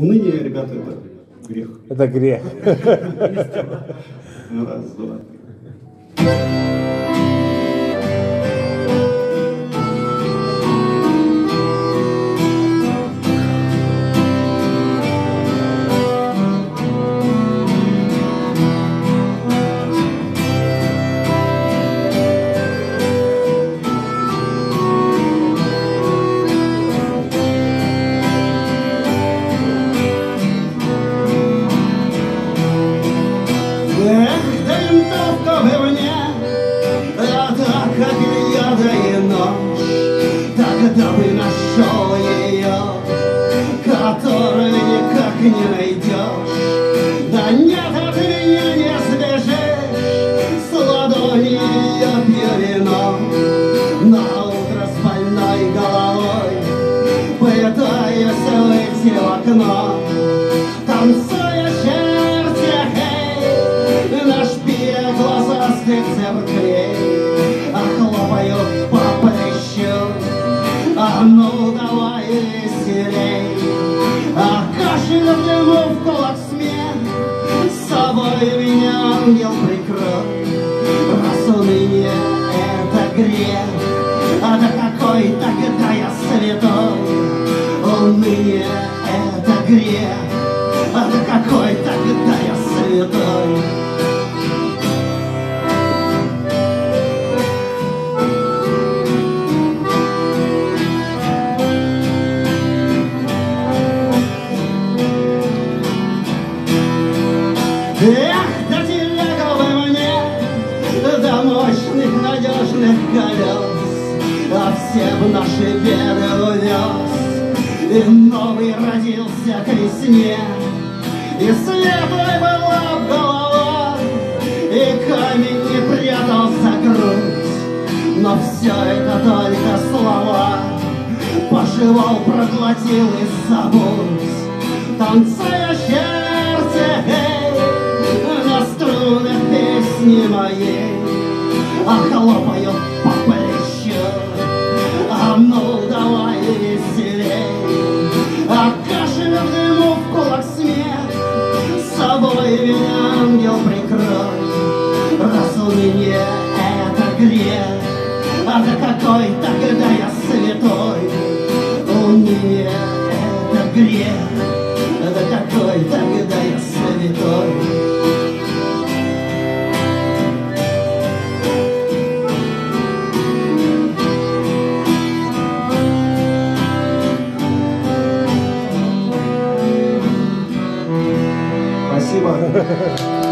Уныние, ребята, это грех. Это грех. Раз, два, три. Винтовка бы мне, а так как яда и нож, тогда бы нашел ее, которую никак не найдешь. Да нет, от меня не сбежишь, с ладони ее пью вино, на утро с больной головой, пытаясь выйти в окно, танцуя глазастых церквей, а хлопают по плечу, а ну давай веселей, а кашель в дыму в кулак смех, с собой меня ангел прикрой, раз уныние это грех, а да какой тогда я святой, уныние это грех, а да какой все б наши беды увез, и новый родился к весне, и светлой была голова, и камень не прятался грудь, но все это только слова, пожевал, проглотил и забудь, танцуя черти, эй, на струнах песни моей, а хлопают уныние это грех, да какой тогда я святой. Спасибо.